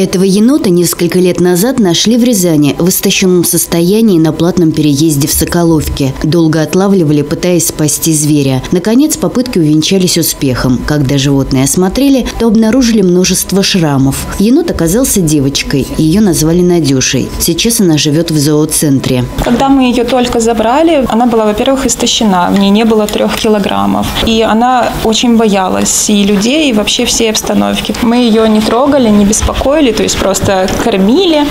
Этого енота несколько лет назад нашли в Рязани в истощенном состоянии на платном переезде в Соколовке. Долго отлавливали, пытаясь спасти зверя. Наконец, попытки увенчались успехом. Когда животное осмотрели, то обнаружили множество шрамов. Енот оказался девочкой. Ее назвали Надюшей. Сейчас она живет в зооцентре. Когда мы ее только забрали, она была, во-первых, истощена. В ней не было трех килограммов. И она очень боялась и людей, и вообще всей обстановки. Мы ее не трогали, не беспокоили, то есть просто кормили,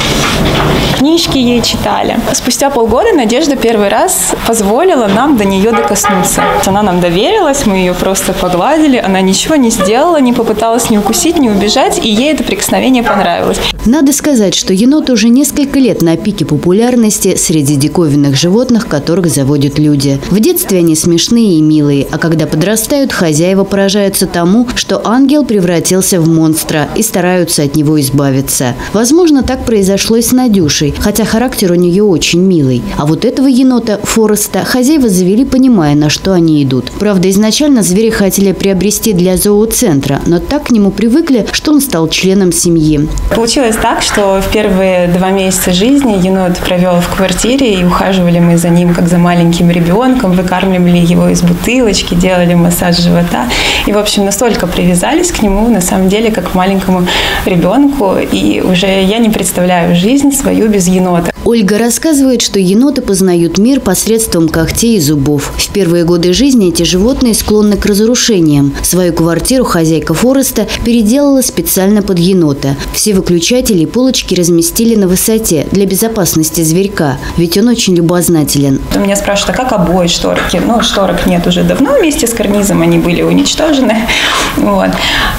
книжки ей читали. Спустя полгода Надежда первый раз позволила нам до нее докоснуться. Она нам доверилась, мы ее просто погладили, она ничего не сделала, не попыталась ни укусить, ни убежать, и ей это прикосновение понравилось. Надо сказать, что енот уже несколько лет на пике популярности среди диковинных животных, которых заводят люди. В детстве они смешные и милые, а когда подрастают, хозяева поражаются тому, что ангел превратился в монстра и стараются от него избавиться избавиться. Возможно, так произошло и с Надюшей, хотя характер у нее очень милый. А вот этого енота, Фореста, хозяева завели, понимая, на что они идут. Правда, изначально зверя хотели приобрести для зооцентра, но так к нему привыкли, что он стал членом семьи. Получилось так, что в первые два месяца жизни енот провел в квартире, и ухаживали мы за ним, как за маленьким ребенком, выкармливали его из бутылочки, делали массаж живота. И, в общем, настолько привязались к нему, на самом деле, как к маленькому ребенку, и уже я не представляю жизнь свою без енота. Ольга рассказывает, что еноты познают мир посредством когтей и зубов. В первые годы жизни эти животные склонны к разрушениям. Свою квартиру хозяйка Фореста переделала специально под енота. Все выключатели и полочки разместили на высоте для безопасности зверька, ведь он очень любознателен. Меня спрашивают, а как обои, шторки? Ну, шторок нет уже давно, вместе с карнизом они были уничтожены. Вот.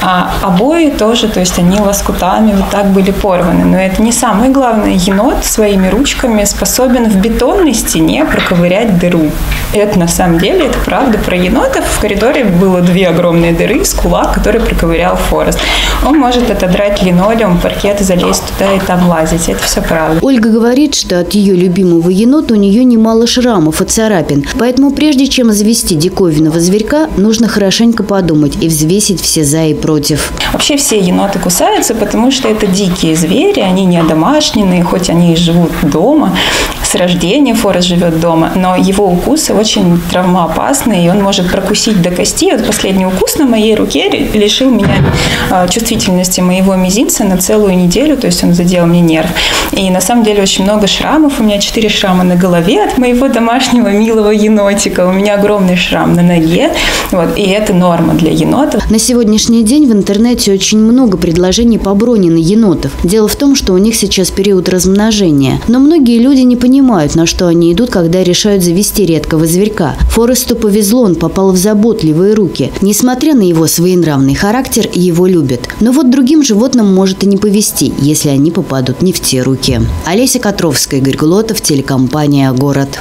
А обои тоже, то есть они лоскутами вот так были порваны. Но это не самое главное. Енот своими ручками способен в бетонной стене проковырять дыру. Это на самом деле, это правда про енотов. В коридоре было две огромные дыры из кулак, который проковырял Форест. Он может отодрать линолеум, паркет, залезть туда и там лазить. Это все правда. Ольга говорит, что от ее любимого енота у нее немало шрамов и царапин. Поэтому прежде чем завести диковинного зверька, нужно хорошенько подумать и взвесить все за и против. Вообще все еноты кусаются, потому что это дикие звери, они не домашние, хоть они и живут дома, с рождения Форест живет дома, но его укусы очень травмоопасны, и он может прокусить до кости. Вот последний укус на моей руке лишил меня а, чувствительности моего мизинца на целую неделю, то есть он задел мне нерв. И на самом деле очень много шрамов. У меня четыре шрама на голове от моего домашнего милого енотика. У меня огромный шрам на ноге. Вот, и это норма для енотов. На сегодняшний день в интернете очень много предложений по броне на енотов. Дело в том, что у них сейчас период размножения. Но многие люди не понимают, на что они идут, когда решают завести редкого зверька. Форесту повезло, он попал в заботливые руки. Несмотря на его своенравный характер, его любят. Но вот другим животным может и не повезти, если они попадут не в те руки. Олеся Котровская, Игорь Глотов, телекомпания «Город».